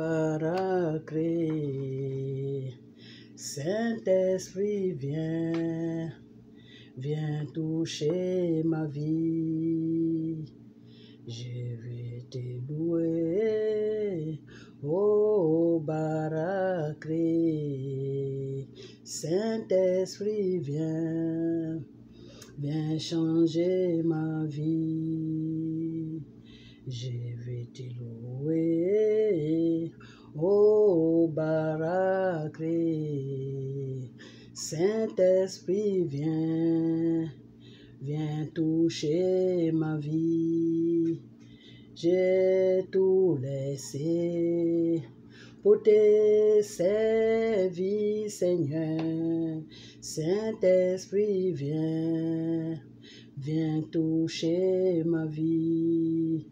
Paraclet. Saint-Esprit, viens, viens toucher ma vie. Je vais te louer, oh Paraclet. Saint-Esprit, viens, viens changer ma vie. Je vais te louer, oh Paraclet. Saint-Esprit, viens, viens toucher ma vie. J'ai tout laissé pour te servir, Seigneur. Saint-Esprit, viens, viens toucher ma vie.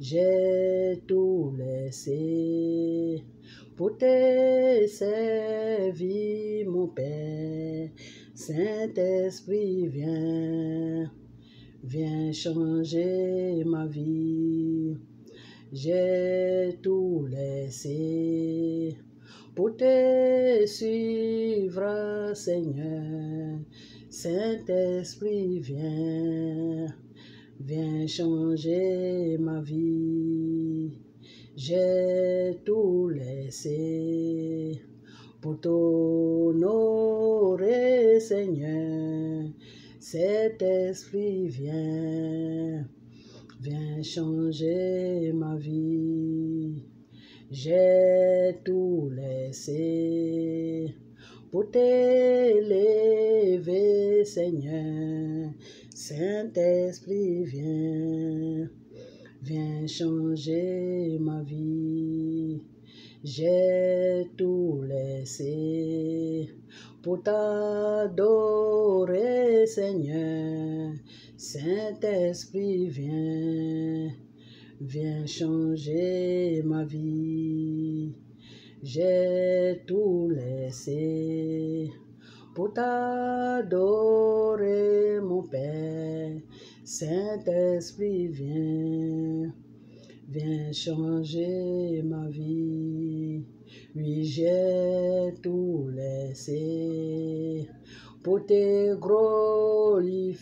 J'ai tout laissé pour te servir, mon Père. Saint-Esprit, viens, viens changer ma vie. J'ai tout laissé pour te suivre, Seigneur. Saint-Esprit, viens, viens changer ma vie. J'ai tout laissé pour t'honorer, Seigneur. Cet esprit vient, vient changer ma vie. J'ai tout laissé pour t'élever, Seigneur. Saint-Esprit, viens, viens changer ma vie. J'ai tout laissé pour t'adorer, Seigneur. Saint-Esprit, viens, viens changer ma vie. J'ai tout laissé pour t'adorer, mon Père. Saint-Esprit, viens, viens changer ma vie. Oui, j'ai tout laissé pour te glorifier,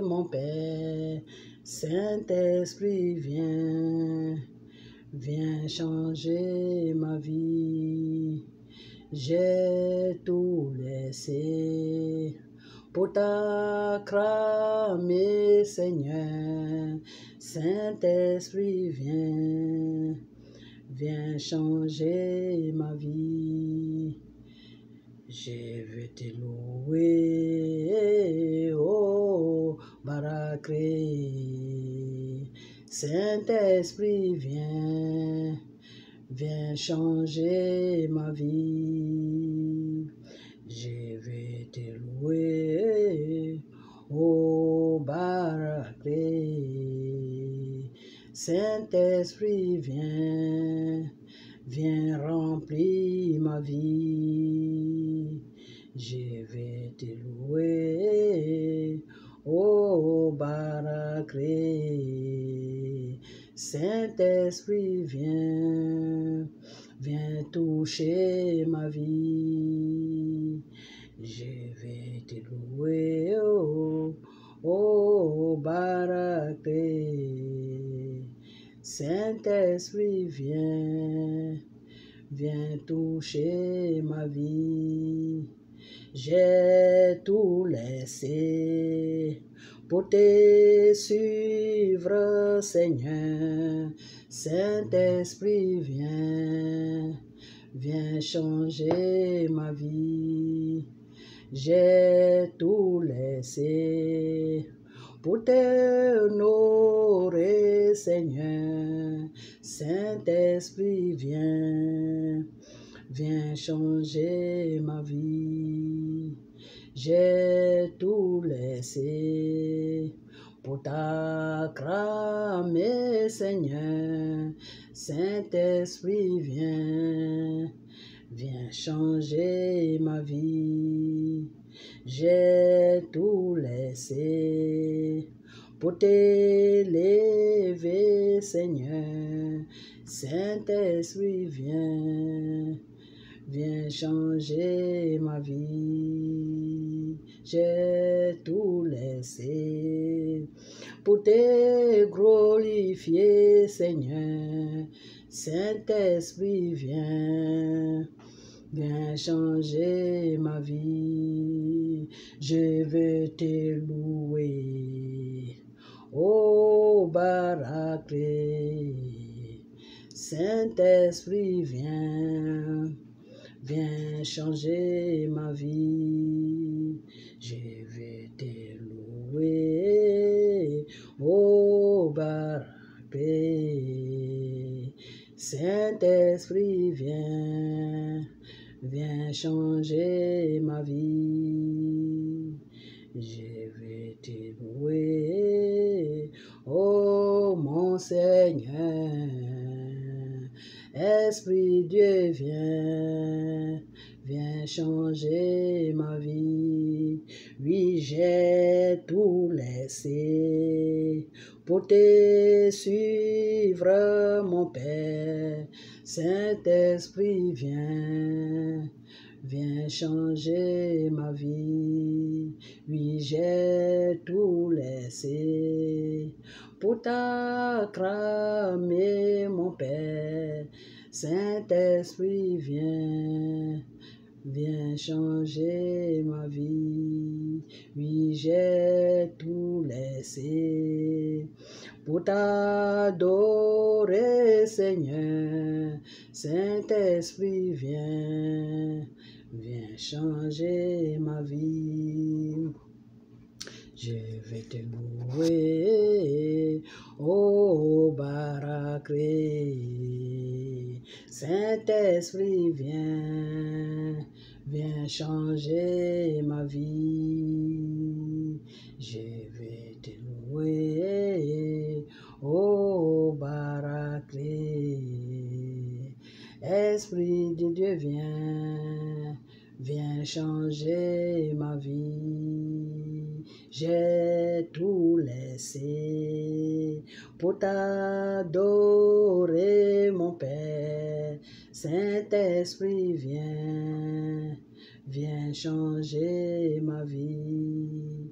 mon Père. Saint-Esprit, viens, viens changer ma vie. J'ai tout laissé pour t'acclamer, Seigneur. Saint-Esprit, viens, viens changer ma vie. Je veux te louer, oh Baracré. Saint-Esprit, viens, viens changer ma vie. Je vais te louer, oh Baraclé. Saint-Esprit, viens, viens remplir ma vie. Je vais te louer, oh Baraclé. Saint-Esprit, viens, viens toucher ma vie. Je vais te louer, oh, oh Baraclé. Saint-Esprit, viens, viens toucher ma vie. J'ai tout laissé pour te suivre, Seigneur. Saint-Esprit, viens, viens changer ma vie. J'ai tout laissé pour t'honorer, Seigneur. Saint-Esprit, viens, viens changer ma vie. J'ai tout laissé pour t'acclamer, Seigneur. Saint-Esprit, viens, viens changer ma vie. J'ai tout laissé pour t'élever, Seigneur. Saint-Esprit, viens, viens changer ma vie. J'ai tout laissé pour te glorifier, Seigneur. Saint-Esprit, viens, viens changer ma vie. Je veux te louer. Oh, Barakré, Saint-Esprit, viens, viens changer ma vie. Je vais te louer. Oh, Barakré, Saint-Esprit, viens, viens changer ma vie. Je vais te louer, oh mon Seigneur. Esprit Dieu, viens, changer ma vie. Oui, j'ai tout laissé pour te suivre, mon Père. Saint-Esprit, viens, viens changer ma vie. Oui, j'ai tout laissé pour t'acclamer, mon Père. Saint-Esprit, viens, viens changer ma vie. Oui, j'ai tout laissé pour t'adorer, Seigneur. Saint-Esprit, viens, viens changer ma vie. Je vais te louer, oh Barakré. Saint-Esprit, viens, viens changer ma vie. Je vais te louer, oh Barakré. Esprit de Dieu, viens, viens changer ma vie. J'ai tout laissé pour t'adorer, mon Père. Saint-Esprit, viens, viens changer ma vie.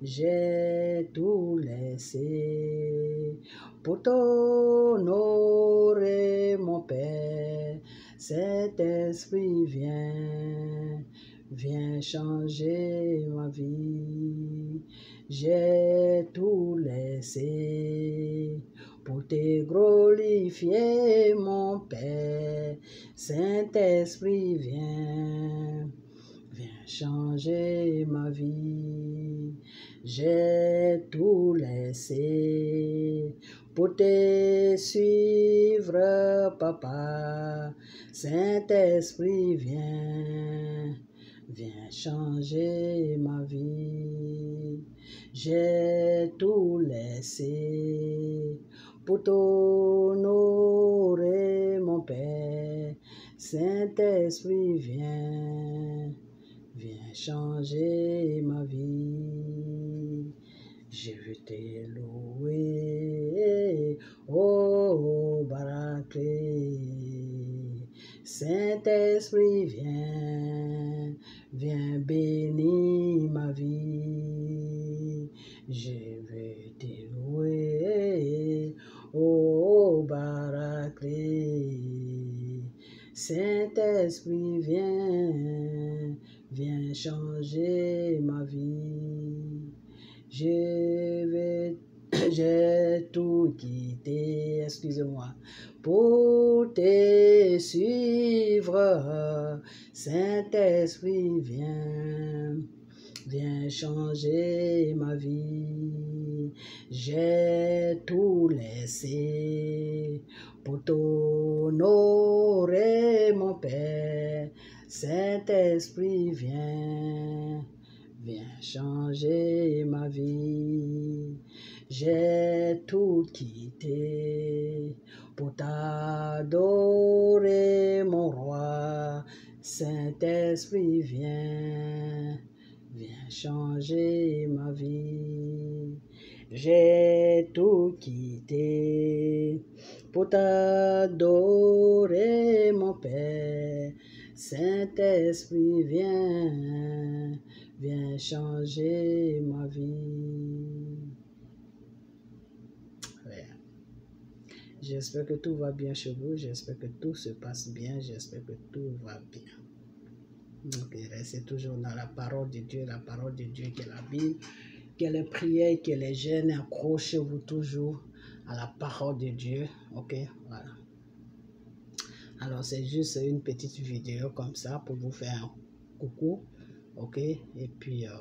J'ai tout laissé pour t'honorer, mon Père. Saint-Esprit, viens, viens changer ma vie. J'ai tout laissé pour te glorifier, mon Père. Saint-Esprit, viens, viens changer ma vie. J'ai tout laissé pour te suivre, papa. Saint-Esprit, viens, viens changer ma vie. J'ai tout laissé pour t'honorer, mon Père. Saint-Esprit, viens, viens changer ma vie. Je veux te louer, oh Barakré. Saint-Esprit, viens, viens bénir ma vie. Je veux te louer, oh Barakré. Saint-Esprit, viens, viens changer ma vie. Je vais, j'ai tout quitté, excusez-moi, pour te suivre. Saint-Esprit, viens, viens changer ma vie. J'ai tout laissé pour t'honorer, mon Père. Saint-Esprit, viens, viens changer ma vie. J'ai tout quitté pour t'adorer, mon roi. Saint-Esprit, viens, viens changer ma vie. J'ai tout quitté pour t'adorer, mon Père. Saint-Esprit, viens, viens changer ma vie. J'espère que tout va bien chez vous, j'espère que tout se passe bien, j'espère que tout va bien. Donc, restez toujours dans la parole de Dieu, la parole de Dieu qui est la Bible, que les prières, que les gênes, accrochez-vous toujours à la parole de Dieu. Ok, voilà. Alors, c'est juste une petite vidéo comme ça pour vous faire un coucou. Ok, et puis, euh,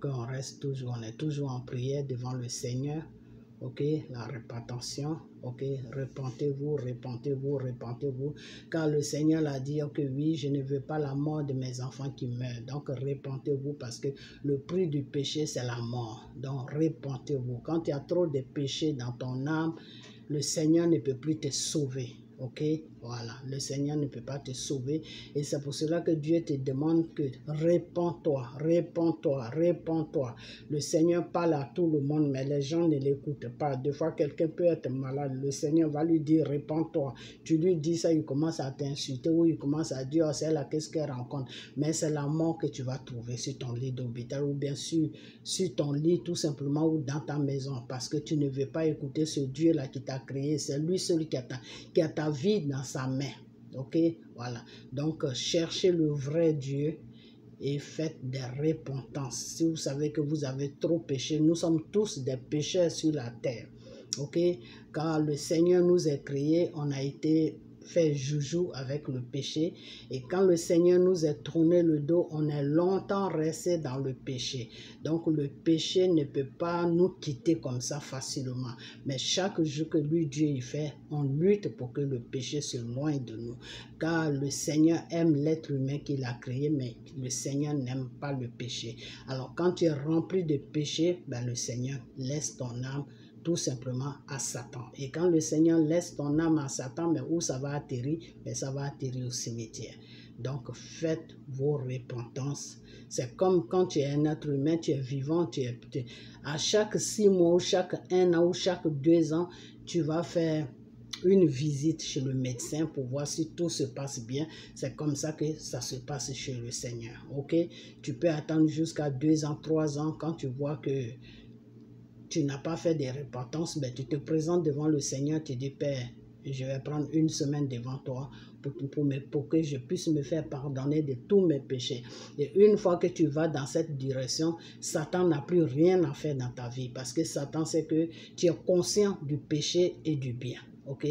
qu'on reste toujours, on est toujours en prière devant le Seigneur. Ok, la réparation. Ok, repentez-vous, repentez-vous, repentez-vous. Car le Seigneur l'a dit que oui, je ne veux pas la mort de mes enfants qui meurent. Donc, repentez-vous parce que le prix du péché, c'est la mort. Donc, repentez-vous. Quand il y a trop de péché dans ton âme, le Seigneur ne peut plus te sauver. Ok, voilà, le Seigneur ne peut pas te sauver et c'est pour cela que Dieu te demande que répands-toi, répands-toi, répands-toi. Le Seigneur parle à tout le monde, mais les gens ne l'écoutent pas. Des fois, quelqu'un peut être malade, le Seigneur va lui dire répands-toi. Tu lui dis ça, il commence à t'insulter ou il commence à dire oh, c'est là qu'est-ce qu'elle rencontre? Mais c'est la mort que tu vas trouver sur ton lit d'hôpital ou bien sûr sur ton lit tout simplement ou dans ta maison parce que tu ne veux pas écouter ce Dieu-là qui t'a créé. C'est lui celui qui qui a ta vie dans sa main. Ok, voilà. Donc, euh, cherchez le vrai Dieu et faites des repentances. Si vous savez que vous avez trop péché, nous sommes tous des pécheurs sur la terre. Ok, car le Seigneur nous a créés, on a été fait joujou avec le péché. Et quand le Seigneur nous a tourné le dos, on est longtemps resté dans le péché. Donc le péché ne peut pas nous quitter comme ça facilement. Mais chaque jour que lui, Dieu, y fait, on lutte pour que le péché se loigne de nous. Car le Seigneur aime l'être humain qu'il a créé, mais le Seigneur n'aime pas le péché. Alors quand tu es rempli de péché, ben, le Seigneur laisse ton âme tout simplement à Satan. Et quand le Seigneur laisse ton âme à Satan, mais où ça va atterrir? Mais Ça va atterrir au cimetière. Donc faites vos repentances. C'est comme quand tu es un être humain, tu es vivant, tu es, à chaque six mois ou chaque un an ou chaque deux ans, tu vas faire une visite chez le médecin pour voir si tout se passe bien. C'est comme ça que ça se passe chez le Seigneur. Ok? Tu peux attendre jusqu'à deux ans, trois ans quand tu vois que tu n'as pas fait des repentances, mais tu te présentes devant le Seigneur, tu dis, Père, je vais prendre une semaine devant toi pour, que je puisse me faire pardonner de tous mes péchés. Et une fois que tu vas dans cette direction, Satan n'a plus rien à faire dans ta vie parce que Satan sait que tu es conscient du péché et du bien. Ok?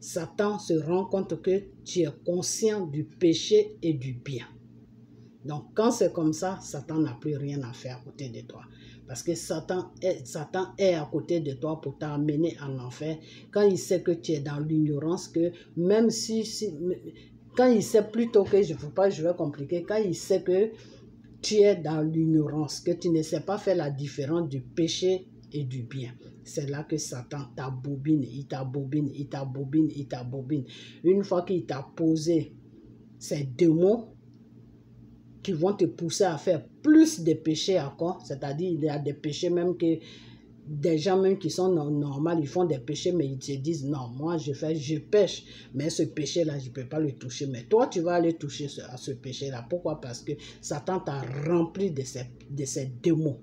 Satan se rend compte que tu es conscient du péché et du bien. Donc, quand c'est comme ça, Satan n'a plus rien à faire à côté de toi. Parce que Satan est, Satan est à côté de toi pour t'amener en enfer. Quand il sait que tu es dans l'ignorance, que même si, Quand il sait plutôt que, je ne veux pas, je vais compliquer, quand il sait que tu es dans l'ignorance, que tu ne sais pas faire la différence du péché et du bien. C'est là que Satan t'abobine, il t'abobine, il t'abobine, il t'abobine. Une fois qu'il t'a posé ces deux mots, qui vont te pousser à faire plus de péchés encore. C'est-à-dire, il y a des péchés même que des gens même qui sont normaux, ils font des péchés, mais ils te disent, non, moi je fais, je pêche, mais ce péché-là, je ne peux pas le toucher. Mais toi, tu vas aller toucher à ce péché-là. Pourquoi? Parce que Satan t'a rempli de ces, de ces démons.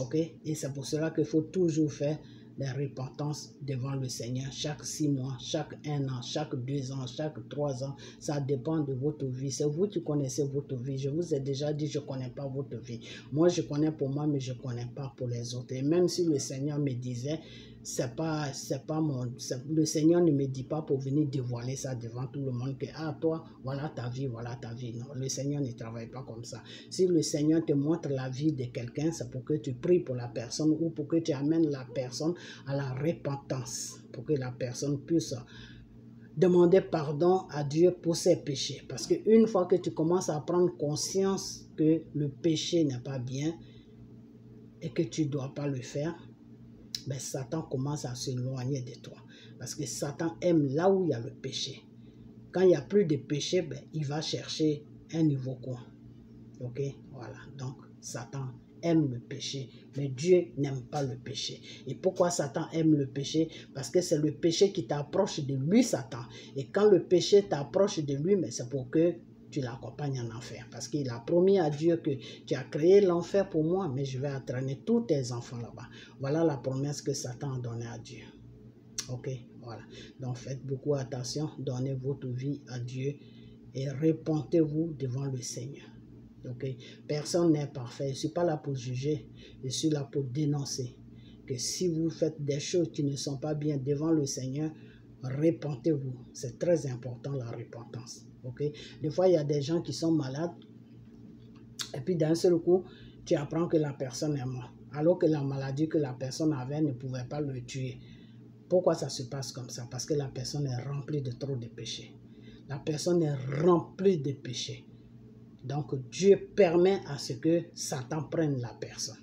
Ok? Et c'est pour cela qu'il faut toujours faire la repentance devant le Seigneur chaque six mois, chaque un an, chaque deux ans, chaque trois ans. Ça dépend de votre vie. C'est vous qui connaissez votre vie. Je vous ai déjà dit, je ne connais pas votre vie. Moi, je connais pour moi, mais je ne connais pas pour les autres. Et même si le Seigneur me disait, c'est pas c'est pas mon le Seigneur ne me dit pas pour venir dévoiler ça devant tout le monde que ah toi voilà ta vie voilà ta vie. Non le Seigneur ne travaille pas comme ça. Si le Seigneur te montre la vie de quelqu'un c'est pour que tu pries pour la personne ou pour que tu amènes la personne à la repentance pour que la personne puisse demander pardon à Dieu pour ses péchés. Parce que une fois que tu commences à prendre conscience que le péché n'est pas bien et que tu dois pas le faire ben, Satan commence à s'éloigner de toi. Parce que Satan aime là où il y a le péché. Quand il n'y a plus de péché, ben, il va chercher un nouveau coin. Ok? Voilà. Donc, Satan aime le péché, mais Dieu n'aime pas le péché. Et pourquoi Satan aime le péché? Parce que c'est le péché qui t'approche de lui, Satan. Et quand le péché t'approche de lui, mais c'est pour que tu l'accompagnes en enfer. Parce qu'il a promis à Dieu que tu as créé l'enfer pour moi, mais je vais entraîner tous tes enfants là-bas. Voilà la promesse que Satan a donnée à Dieu. Ok, voilà. Donc faites beaucoup attention, donnez votre vie à Dieu et répentez-vous devant le Seigneur. Ok, personne n'est parfait. Je ne suis pas là pour juger, je suis là pour dénoncer. Que si vous faites des choses qui ne sont pas bien devant le Seigneur, répentez-vous. C'est très important la repentance. Ok, des fois il y a des gens qui sont malades et puis d'un seul coup, tu apprends que la personne est morte, alors que la maladie que la personne avait ne pouvait pas le tuer. Pourquoi ça se passe comme ça? Parce que la personne est remplie de trop de péchés. La personne est remplie de péchés. Donc Dieu permet à ce que Satan prenne la personne.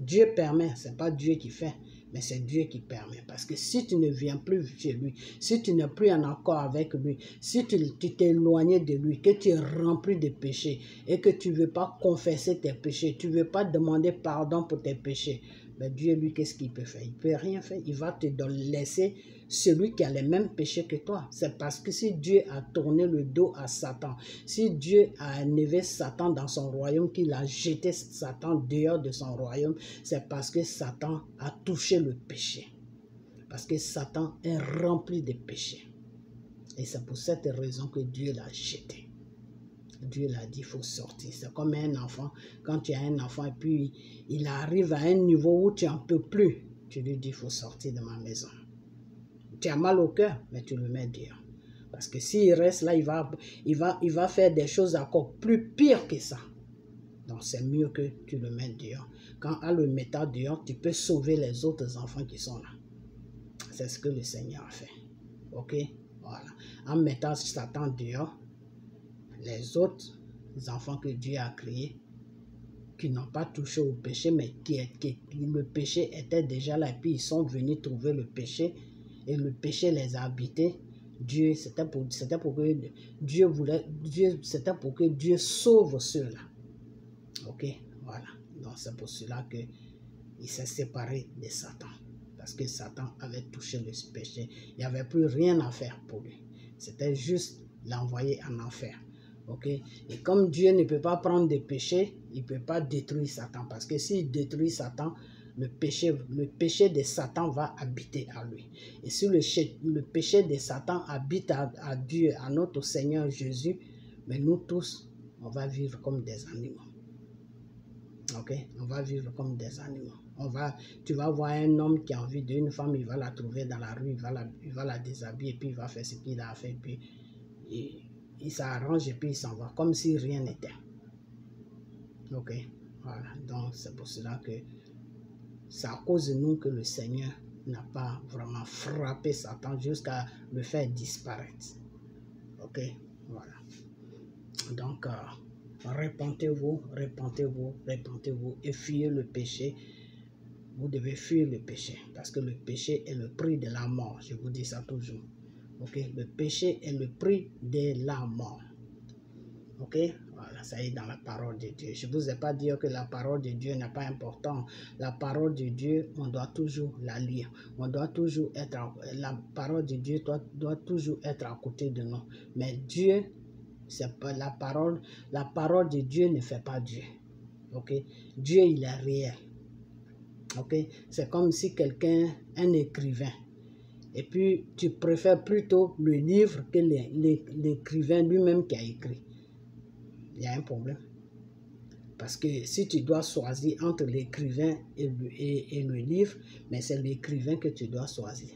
Dieu permet, ce n'est pas Dieu qui fait, mais c'est Dieu qui permet. Parce que si tu ne viens plus chez lui, si tu n'es plus en accord avec lui, si tu t'es éloigné de lui, que tu es rempli de péchés et que tu ne veux pas confesser tes péchés, tu ne veux pas demander pardon pour tes péchés, mais Dieu, lui, qu'est-ce qu'il peut faire? Il peut rien faire. Il va te laisser celui qui a les mêmes péchés que toi. C'est parce que si Dieu a tourné le dos à Satan, si Dieu a élevé Satan dans son royaume, qu'il a jeté Satan dehors de son royaume, c'est parce que Satan a touché le péché. Parce que Satan est rempli de péchés. Et c'est pour cette raison que Dieu l'a jeté. Dieu l'a dit, il faut sortir. C'est comme un enfant. Quand tu as un enfant et puis il arrive à un niveau où tu n'en peux plus, tu lui dis, il faut sortir de ma maison. Tu as mal au cœur, mais tu le mets dehors. Parce que s'il reste là, il va, il, va, il va faire des choses encore plus pires que ça. Donc c'est mieux que tu le mets dehors. Quand à le mettant dehors, tu peux sauver les autres enfants qui sont là. C'est ce que le Seigneur a fait. Ok? Voilà. En mettant Satan dehors, les autres enfants que Dieu a créés, qui n'ont pas touché au péché, mais qui, qui, le péché était déjà là, puis ils sont venus trouver le péché, et le péché les a habités. Dieu, c'était pour, c'était pour que Dieu voulait, Dieu, c'était pour que Dieu sauve ceux-là. Ok, voilà. Donc c'est pour cela que il s'est séparé de Satan. Parce que Satan avait touché le péché. Il n'y avait plus rien à faire pour lui. C'était juste l'envoyer en enfer. Ok? Et comme Dieu ne peut pas prendre des péchés, il ne peut pas détruire Satan. Parce que s'il détruit Satan, le péché, le péché de Satan va habiter à lui. Et si le, le péché de Satan habite à, Dieu, à notre Seigneur Jésus, mais nous tous, on va vivre comme des animaux. Ok? On va vivre comme des animaux. On va, tu vas voir un homme qui a envie d'une femme, il va la trouver dans la rue, il va la, il va la déshabiller, puis il va faire ce qu'il a fait, puis il s'arrange et puis il s'en va, comme si rien n'était. Ok, voilà. Donc c'est pour cela que c'est à cause de nous que le Seigneur n'a pas vraiment frappé Satan jusqu'à le faire disparaître. Ok, voilà. Donc, euh, répentez-vous, répentez-vous, répentez-vous et fuyez le péché. Vous devez fuir le péché parce que le péché est le prix de la mort. Je vous dis ça toujours. Ok, le péché est le prix de la mort. Ok, ça est dans la parole de Dieu. Je ne vous ai pas dit que la parole de Dieu n'est pas importante. La parole de Dieu, on doit toujours la lire. On doit toujours être, la parole de Dieu doit, doit toujours être à côté de nous. Mais Dieu, c'est pas la parole. La parole de Dieu ne fait pas Dieu. Ok, Dieu il est réel. Ok, c'est comme si quelqu'un, un écrivain, et puis, tu préfères plutôt le livre que l'écrivain lui-même qui a écrit. Il y a un problème. Parce que si tu dois choisir entre l'écrivain et, et, le livre, mais c'est l'écrivain que tu dois choisir.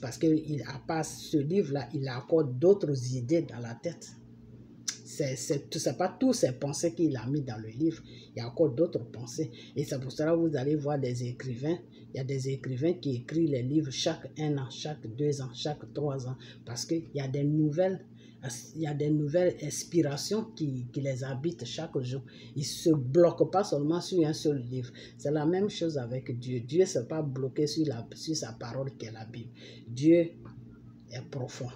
Parce qu'il a pas ce livre-là, il a encore d'autres idées dans la tête. C'est n'est pas tous ces pensées qu'il a mis dans le livre. Il y a encore d'autres pensées. Et c'est pour cela que vous allez voir des écrivains. Il y a des écrivains qui écrivent les livres chaque un an, chaque deux ans, chaque trois ans. Parce qu'il y a des nouvelles il y a des nouvelles inspirations qui, qui, les habitent chaque jour. Ils ne se bloquent pas seulement sur un seul livre. C'est la même chose avec Dieu. Dieu ne s'est pas bloqué sur, la, sur sa parole qui est la Bible. Dieu est profond.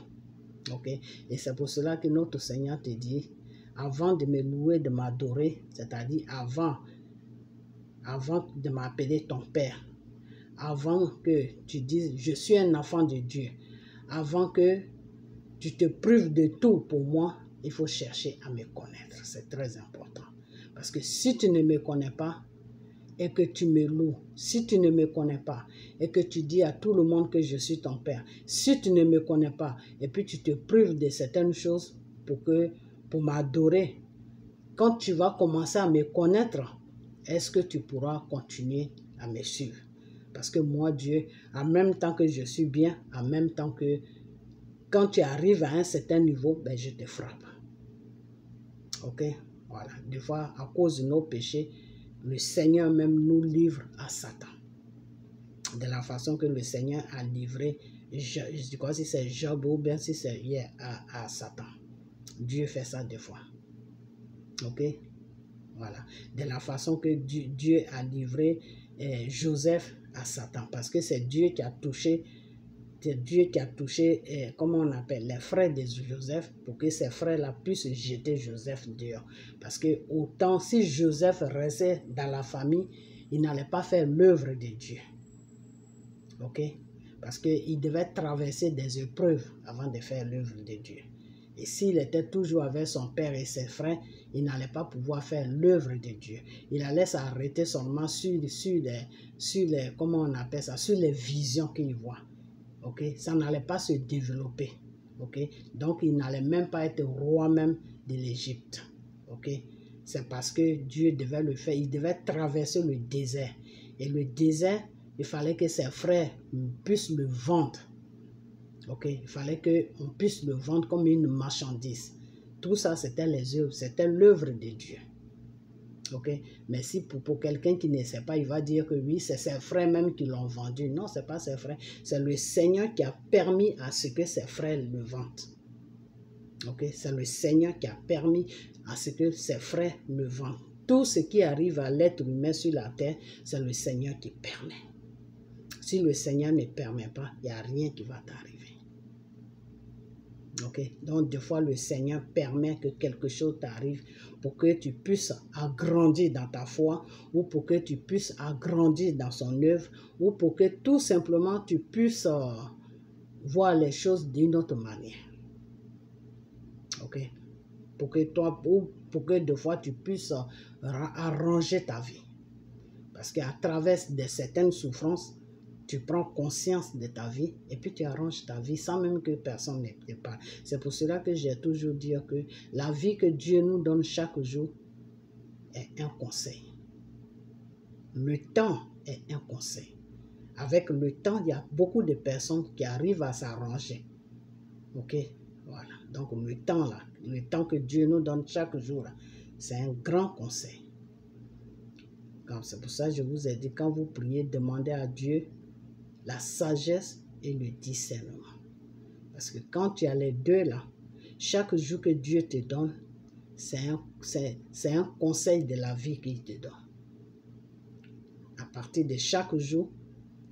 Ok? Et c'est pour cela que notre Seigneur te dit, avant de me louer, de m'adorer, c'est-à-dire avant avant de m'appeler ton Père, avant que tu dises je suis un enfant de Dieu, avant que tu te prives de tout pour moi, il faut chercher à me connaître. C'est très important. Parce que si tu ne me connais pas et que tu me loues, si tu ne me connais pas et que tu dis à tout le monde que je suis ton Père, si tu ne me connais pas et puis tu te prives de certaines choses pour, pour m'adorer, quand tu vas commencer à me connaître, est-ce que tu pourras continuer à me suivre? Parce que moi, Dieu, en même temps que je suis bien, en même temps que quand tu arrives à un certain niveau, ben, je te frappe. Ok? Voilà. Des fois, à cause de nos péchés, le Seigneur même nous livre à Satan. De la façon que le Seigneur a livré, je, je crois si c'est Job ou bien si c'est hier à, à Satan. Dieu fait ça des fois. Ok? Voilà. De la façon que Dieu, a livré eh, Joseph à Satan. Parce que c'est Dieu qui a touché c'est Dieu qui a touché, eh, comment on appelle, les frères de Joseph pour que ses frères-là puissent jeter Joseph dehors. Parce que autant si Joseph restait dans la famille, il n'allait pas faire l'œuvre de Dieu. Ok? Parce qu'il devait traverser des épreuves avant de faire l'œuvre de Dieu. Et s'il était toujours avec son père et ses frères, il n'allait pas pouvoir faire l'œuvre de Dieu. Il allait s'arrêter seulement sur, sur, les, sur sur les visions qu'il voit. Ok, ça n'allait pas se développer. Ok, donc il n'allait même pas être roi même de l'Égypte. Ok, c'est parce que Dieu devait le faire. Il devait traverser le désert. Et le désert, il fallait que ses frères puissent le vendre Ok, il fallait qu'on puisse le vendre comme une marchandise. Tout ça, c'était les œuvres, c'était l'œuvre de Dieu. Ok, mais si pour, quelqu'un qui ne sait pas, il va dire que oui, c'est ses frères même qui l'ont vendu. Non, c'est pas ses frères, c'est le Seigneur qui a permis à ce que ses frères le vendent. Ok, c'est le Seigneur qui a permis à ce que ses frères le vendent. Tout ce qui arrive à l'être humain sur la terre, c'est le Seigneur qui permet. Si le Seigneur ne permet pas, il n'y a rien qui va t'arriver. Donc, des fois, le Seigneur permet que quelque chose t'arrive pour que tu puisses agrandir dans ta foi ou pour que tu puisses agrandir dans son œuvre ou pour que tout simplement tu puisses euh, voir les choses d'une autre manière. OK Pour que toi, ou pour que des fois tu puisses euh, arranger ta vie. Parce qu'à travers de certaines souffrances, tu prends conscience de ta vie et puis tu arranges ta vie sans même que personne ne te parle. C'est pour cela que j'ai toujours dit que la vie que Dieu nous donne chaque jour est un conseil. Le temps est un conseil. Avec le temps, il y a beaucoup de personnes qui arrivent à s'arranger. Ok? Voilà. Donc le temps là, le temps que Dieu nous donne chaque jour, c'est un grand conseil. C'est pour ça que je vous ai dit, quand vous priez, demandez à Dieu la sagesse et le discernement. Parce que quand tu as les deux là, chaque jour que Dieu te donne, c'est un, un, conseil de la vie qu'il te donne. À partir de chaque jour,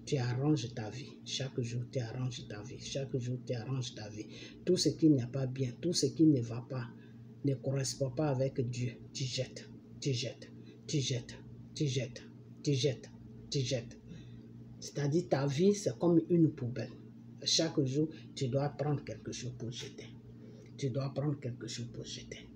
tu arranges ta vie. Chaque jour, tu arranges ta vie. Chaque jour, tu arranges ta vie. Tout ce qui n'est pas bien, tout ce qui ne va pas, ne correspond pas avec Dieu, tu jettes, tu jettes, tu jettes, tu jettes, tu jettes, tu jettes. C'est-à-dire ta vie, c'est comme une poubelle. Chaque jour, tu dois prendre quelque chose pour jeter. Tu dois prendre quelque chose pour jeter.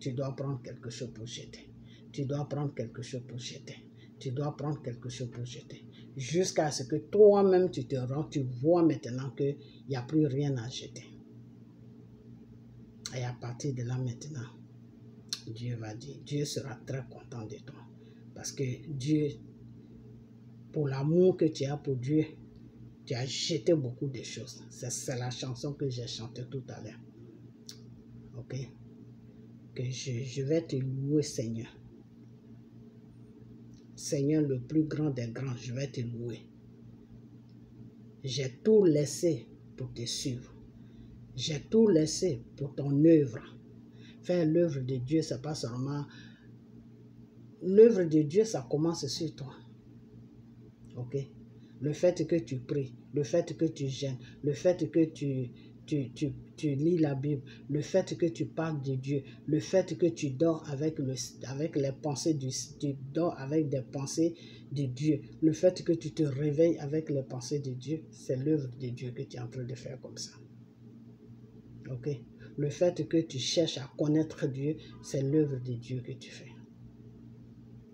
Tu dois prendre quelque chose pour jeter. Tu dois prendre quelque chose pour jeter. Tu dois prendre quelque chose pour jeter. Jusqu'à ce que toi-même, tu te rends, tu vois maintenant qu'il n'y a plus rien à jeter. Et à partir de là maintenant, Dieu va dire, Dieu sera très content de toi. Parce que Dieu pour l'amour que tu as pour Dieu, tu as jeté beaucoup de choses. C'est la chanson que j'ai chantée tout à l'heure. Ok? Que je, je vais te louer, Seigneur. Seigneur, le plus grand des grands, je vais te louer. J'ai tout laissé pour te suivre. J'ai tout laissé pour ton œuvre. Faire l'œuvre de Dieu, c'est pas seulement. L'œuvre de Dieu, ça commence sur toi. Ok? Le fait que tu pries, le fait que tu gênes, le fait que tu, lis la Bible, le fait que tu parles de Dieu, le fait que tu dors avec, le, avec les pensées du, tu dors avec des pensées de Dieu, le fait que tu te réveilles avec les pensées de Dieu, c'est l'œuvre de Dieu que tu es en train de faire comme ça. Ok? Le fait que tu cherches à connaître Dieu, c'est l'œuvre de Dieu que tu fais.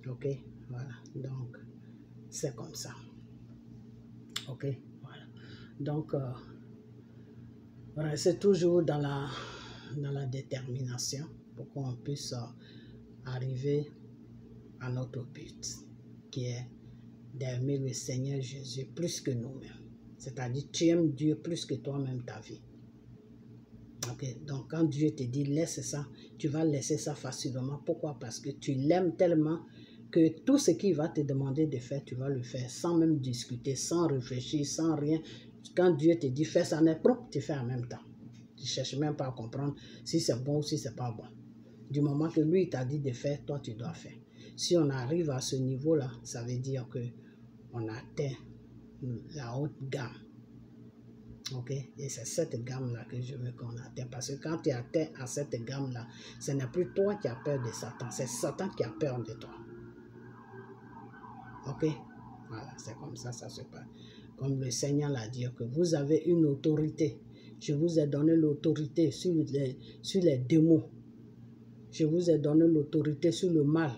Ok? Voilà. Donc, c'est comme ça. Ok? Voilà. Donc, euh, restez toujours dans la, dans la détermination pour qu'on puisse euh, arriver à notre but, qui est d'aimer le Seigneur Jésus plus que nous-mêmes. C'est-à-dire, tu aimes Dieu plus que toi-même ta vie. Ok, Donc, quand Dieu te dit laisse ça, tu vas laisser ça facilement. Pourquoi? Parce que tu l'aimes tellement que tout ce qu'il va te demander de faire, tu vas le faire sans même discuter, sans réfléchir, sans rien. Quand Dieu te dit fais ça, tu fais en même temps. Tu ne cherches même pas à comprendre si c'est bon ou si c'est pas bon. Du moment que lui t'a dit de faire, toi tu dois faire. Si on arrive à ce niveau-là, ça veut dire que on atteint la haute gamme. Ok? Et c'est cette gamme-là que je veux qu'on atteigne. Parce que quand tu atteins à cette gamme-là, ce n'est plus toi qui as peur de Satan, c'est Satan qui a peur de toi. Ok? Voilà, c'est comme ça, ça se passe. Comme le Seigneur l'a dit, que vous avez une autorité. Je vous ai donné l'autorité sur les, sur les démons. Je vous ai donné l'autorité sur le mal.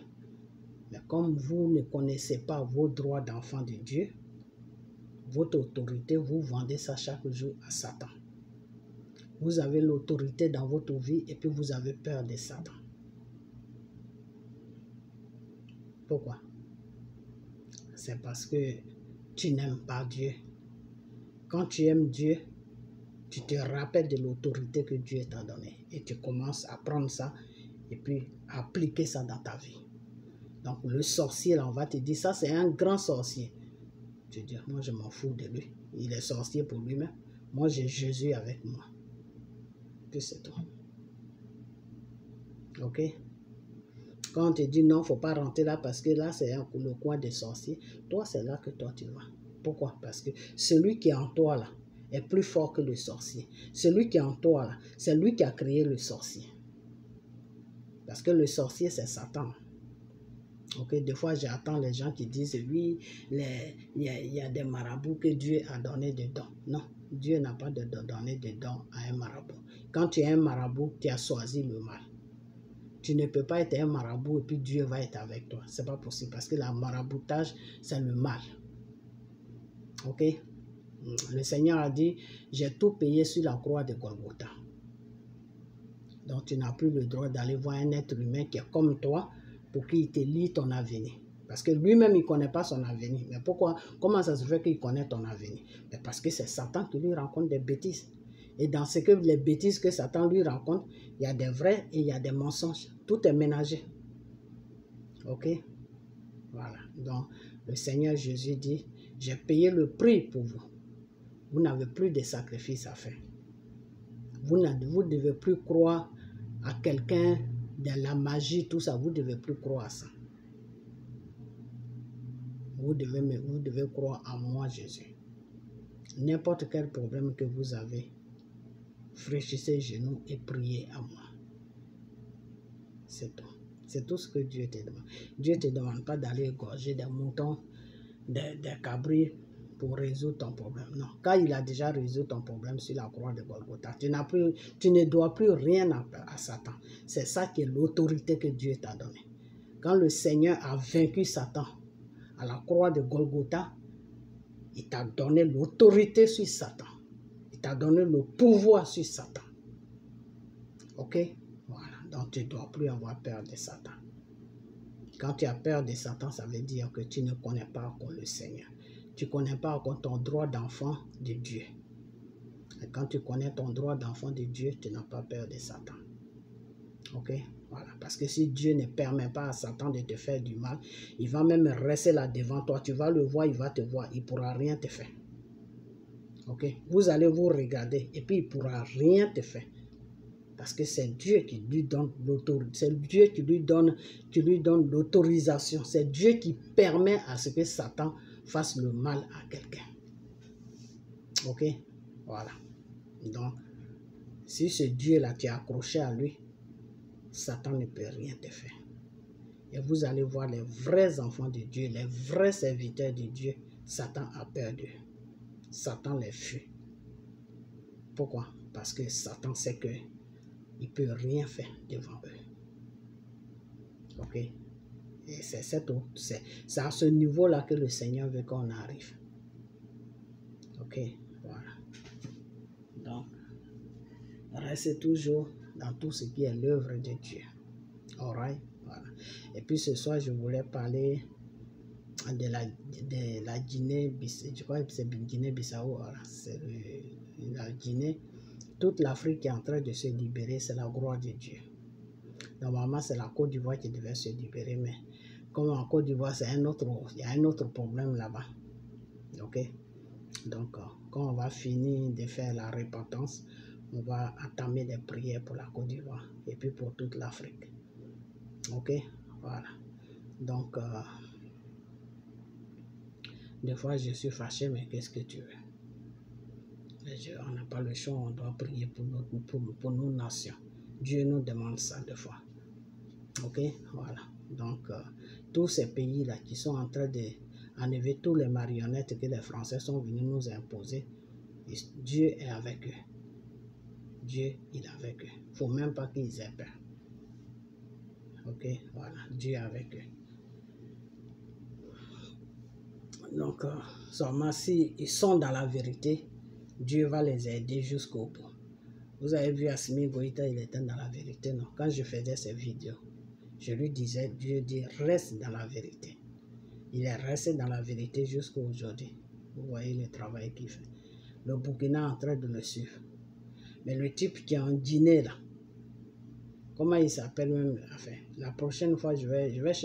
Mais comme vous ne connaissez pas vos droits d'enfant de Dieu, votre autorité, vous vendez ça chaque jour à Satan. Vous avez l'autorité dans votre vie et puis vous avez peur de Satan. Pourquoi? C'est parce que tu n'aimes pas Dieu. Quand tu aimes Dieu, tu te rappelles de l'autorité que Dieu t'a donnée et tu commences à prendre ça et puis appliquer ça dans ta vie. Donc le sorcier, là, on va te dire, ça c'est un grand sorcier. Tu dis, moi je m'en fous de lui. Il est sorcier pour lui-même. Moi j'ai Jésus avec moi. Puis c'est tout. Ok? Quand on te dit non, faut pas rentrer là parce que là c'est le coin des sorciers, toi c'est là que toi tu vas. Pourquoi? Parce que celui qui est en toi là est plus fort que le sorcier. Celui qui est en toi là, c'est lui qui a créé le sorcier. Parce que le sorcier c'est Satan. Ok, des fois j'attends les gens qui disent oui, il y, a des marabouts que Dieu a donné des dons. Non, Dieu n'a pas de donné des à un marabout. Quand tu es un marabout, tu as choisi le mal. Tu ne peux pas être un marabout et puis Dieu va être avec toi. C'est pas possible parce que la maraboutage, c'est le mal. Ok? Le Seigneur a dit, j'ai tout payé sur la croix de Golgotha. Donc tu n'as plus le droit d'aller voir un être humain qui est comme toi pour qu'il te lit ton avenir. Parce que lui-même, il ne connaît pas son avenir. Mais pourquoi? Comment ça se fait qu'il connaît ton avenir? Mais Parce que c'est Satan qui lui rencontre des bêtises. Et dans ce que les bêtises que Satan lui rencontre, il y a des vrais et il y a des mensonges. Tout est ménagé. Ok? Voilà. Donc, le Seigneur Jésus dit, j'ai payé le prix pour vous. Vous n'avez plus de sacrifices à faire. Vous ne devez plus croire à quelqu'un de la magie, tout ça, vous ne devez plus croire à ça. Vous devez, vous devez croire en moi, Jésus. N'importe quel problème que vous avez, fraîchissez les genoux et priez à moi. C'est tout. C'est tout ce que Dieu te demande. Dieu ne te demande pas d'aller égorger des moutons, des, des cabris pour résoudre ton problème. Non, quand il a déjà résolu ton problème sur la croix de Golgotha, tu, plus, tu ne dois plus rien à, à Satan. C'est ça qui est l'autorité que Dieu t'a donnée. Quand le Seigneur a vaincu Satan à la croix de Golgotha, il t'a donné l'autorité sur Satan. Il t'a donné le pouvoir sur Satan. Ok? Donc tu ne dois plus avoir peur de Satan. Quand tu as peur de Satan, ça veut dire que tu ne connais pas encore le Seigneur tu ne connais pas encore ton droit d'enfant de Dieu. Et quand tu connais ton droit d'enfant de Dieu, tu n'as pas peur de Satan. Ok? Voilà. Parce que si Dieu ne permet pas à Satan de te faire du mal, il va même rester là devant toi. Tu vas le voir, il va te voir. Il ne pourra rien te faire. Ok? Vous allez vous regarder et puis il ne pourra rien te faire. Parce que c'est Dieu qui lui donne l'autorité. C'est Dieu qui lui donne, qui lui donne l'autorisation. C'est Dieu qui permet à ce que Satan fasse le mal à quelqu'un. Ok? Voilà. Donc, Si ce Dieu-là, tu es accroché à lui, Satan ne peut rien te faire. Et vous allez voir les vrais enfants de Dieu, les vrais serviteurs de Dieu, Satan a peur d'eux. Satan les fuit. Pourquoi? Parce que Satan sait que il peut rien faire devant eux. Ok? Et c'est c'est à ce niveau-là que le Seigneur veut qu'on arrive. Ok? Voilà. Donc, restez toujours dans tout ce qui est l'œuvre de Dieu. Alright? Voilà. Et puis ce soir, je voulais parler de la, de la Guinée, je crois que c'est Guinée-Bissau, c'est la Guinée. Toute l'Afrique est en train de se libérer, c'est la gloire de Dieu. Normalement, c'est la Côte d'Ivoire qui devait se libérer, mais comme en Côte d'Ivoire, c'est un autre, il y a un autre problème là-bas. Ok? Donc, euh, quand on va finir de faire la repentance, on va entamer des prières pour la Côte d'Ivoire et puis pour toute l'Afrique. Ok? Voilà. Donc, euh, des fois, je suis fâché, mais qu'est-ce que tu veux? On n'a pas le choix, on doit prier pour, pour, pour nos nations. Dieu nous demande ça des fois. Ok? Voilà. Donc, euh, tous ces pays-là qui sont en train d'enlever tous les marionnettes que les Français sont venus nous imposer, Dieu est avec eux. Dieu, il est avec eux. Il ne faut même pas qu'ils aient peur. Ok? Voilà. Dieu est avec eux. Donc, euh, seulement s'ils sont dans la vérité, Dieu va les aider jusqu'au bout. Vous avez vu Asmi Goïta, il était dans la vérité, non? Quand je faisais ces vidéos, je lui disais, Dieu dit, reste dans la vérité. Il est resté dans la vérité jusqu'à aujourd'hui. Vous voyez le travail qu'il fait. Le Burkina est en train de le suivre. Mais le type qui est en dîner là, comment il s'appelle même enfin, La prochaine fois, je vais, je vais